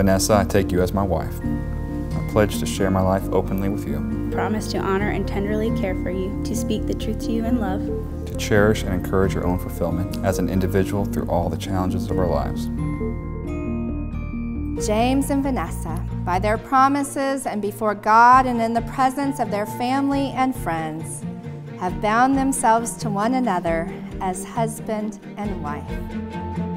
Vanessa, I take you as my wife. I pledge to share my life openly with you, Promise to honor and tenderly care for you, to speak the truth to you in love, to cherish and encourage your own fulfillment as an individual through all the challenges of our lives. James and Vanessa, by their promises and before God and in the presence of their family and friends, have bound themselves to one another as husband and wife.